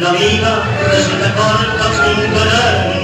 La vida resulta corta sin querer